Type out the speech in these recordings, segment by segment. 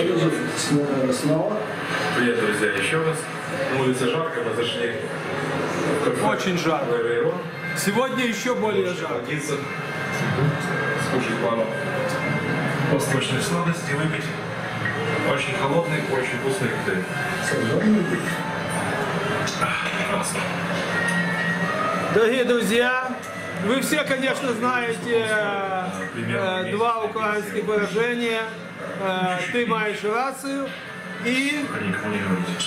С- Снова. Привет, друзья, еще раз. На улице жарко, мы зашли в кафе. Очень жарко. Сегодня еще более жарко. Садиться, скушать пару восточных сладостей, выпить очень холодный, очень вкусный коктейль. Прекрасно. Дорогие друзья, вы все, конечно, знаете э, два украинских выражения. Э, Ты маешь рацию и А никому не говорите.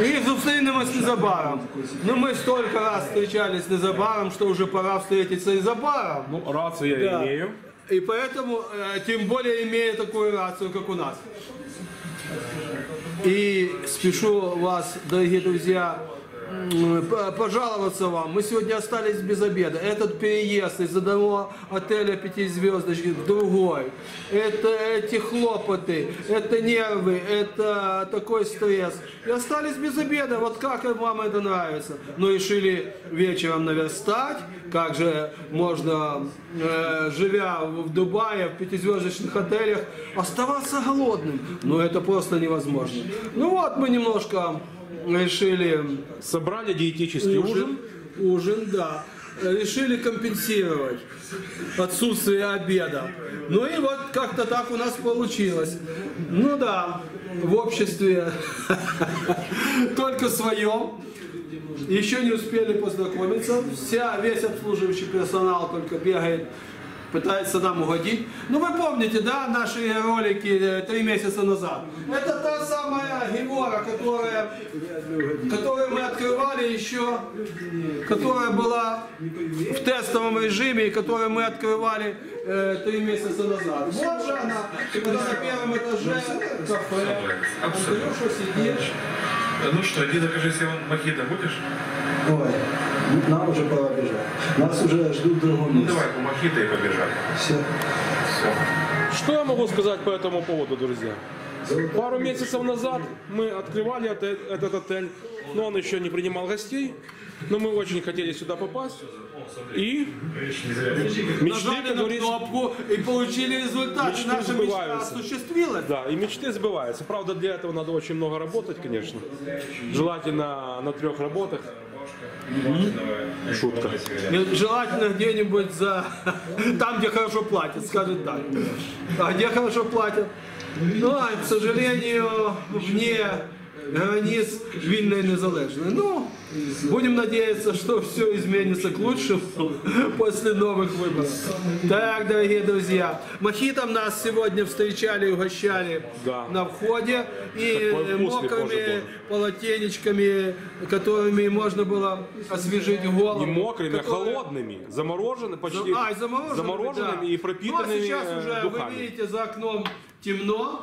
И зустрінемось незабаром. Ну ми столько раз встречались незабаром, что уже пора встретиться и за баром. Ну, рацию я Да. имею. И поэтому, э, тем более имея такую рацию, как у нас. И спешу вас, дорогие друзья, пожаловаться вам. Мы сегодня остались без обеда. Этот переезд из одного отеля пятизвездочки в другой. Это эти хлопоты, это нервы, это такой стресс. И остались без обеда. Вот как вам это нравится? Но решили вечером наверстать. Как же можно, э, живя в Дубае, в пятизвездочных отелях, оставаться голодным? Ну это просто невозможно. Ну вот мы немножко решили Собрали диетический ужин. ужин, да, решили компенсировать отсутствие обеда. Ну и вот как-то так у нас получилось. Ну да, в обществе только своем. Еще не успели познакомиться. Вся, весь обслуживающий персонал только бегает, пытается нам угодить. Ну вы помните, да, наши ролики э, три месяца назад? Это та самая Гевора, которая, которую мы открывали еще, которая была в тестовом режиме, и которую мы открывали э, три месяца назад. Вот же она, когда на первом этаже кафе. Андрюша сидит. Ну что, иди докажи себе мохито будешь? Ой, нам уже пора бежать. Нас уже ждут в другом Ну месте. давай по мохито и побежали. Все. Все. Что я могу сказать по этому поводу, друзья? Пару месяцев назад мы открывали отель- этот отель, но он еще не принимал гостей. Но мы очень хотели сюда попасть. И мечты, Нажали как на говорится, кнопку и получили результат. Мечты наша мечта сбываются. осуществилась. Да, и мечты сбываются. Правда, для этого надо очень много работать, конечно. Желательно на трех работах. Шутка. И Желательно где-нибудь за... Там, где хорошо платят, скажем так. А где хорошо платят? Ну, а, к сожалению, вне границ вільної незалежної. Ну, будем надеяться, что все изменится к лучшему после новых выборов. Так, дорогие друзья, мохитом нас сегодня встречали и угощали Да. на входе. И Такой вкусный, мокрыми боже мой. полотенечками, которыми можно было освежить голову. Не мокрыми, а которые- холодными, заморожены, почти а, и замороженными, замороженными да. и пропитанными Ну, а сейчас э, уже, духами. вы видите, за окном темно, н-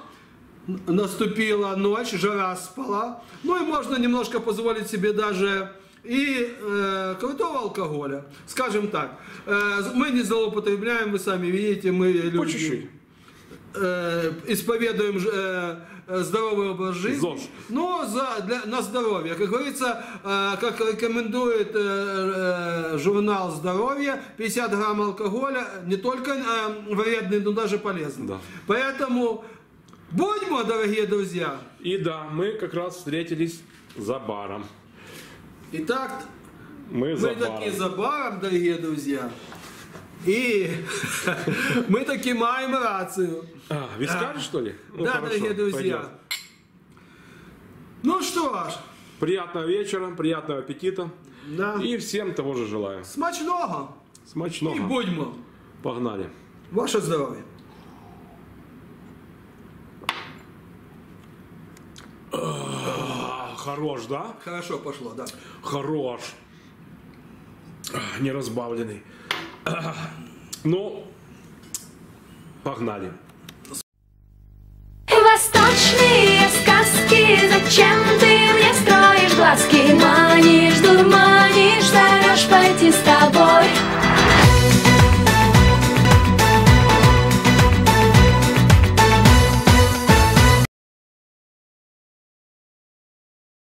наступила ночь, жара спала. Ну и можно немножко позволить себе даже и э, крутого алкоголя. Скажем так, э, мы не злоупотребляем, вы сами видите, мы люди... По чуть-чуть. э, исповедуем э, здоровый образ жизни. ЗОЖ. Но за, для, на здоровье. Как говорится, э, как рекомендует э, э, журнал «Здоровье», 50 грамм алкоголя не только э, вредный, но даже полезный. Да. Поэтому будьмо, дорогие друзья. И да, мы как раз встретились за баром. Итак, Мы за мы баром. таки за баром, дорогие друзья. И мы таки маем рацию. А, вискарь, что ли? Ну, да, хорошо, дорогие друзья. пойдет. Ну что ж, Приятного вечера, приятного аппетита. да. И всем того же желаю. смачного. Смачного. И будьмо. Погнали. Ваше здоровье. А, хорош, да? Хорошо пошло, да. Хорош. А, Не разбавленный. А, Ну, погнали. Восточные сказки Зачем ты мне строишь глазки Манишь, дурманишь, зовешь пойти с тобой